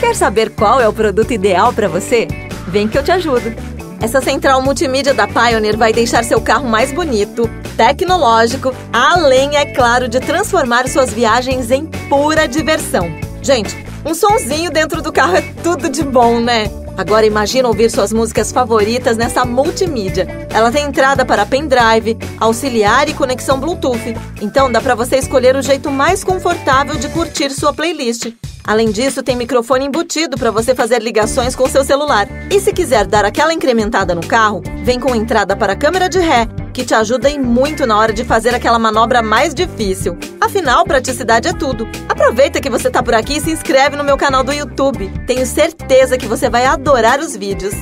Quer saber qual é o produto ideal para você? Vem que eu te ajudo. Essa central multimídia da Pioneer vai deixar seu carro mais bonito, tecnológico, além, é claro, de transformar suas viagens em pura diversão. Gente, um sonzinho dentro do carro é tudo de bom, né? Agora imagina ouvir suas músicas favoritas nessa multimídia. Ela tem entrada para pendrive, auxiliar e conexão Bluetooth. Então dá para você escolher o jeito mais confortável de curtir sua playlist. Além disso, tem microfone embutido para você fazer ligações com seu celular. E se quiser dar aquela incrementada no carro, vem com entrada para câmera de ré, que te ajuda e muito na hora de fazer aquela manobra mais difícil. Afinal, praticidade é tudo. Aproveita que você está por aqui e se inscreve no meu canal do YouTube. Tenho certeza que você vai adorar os vídeos.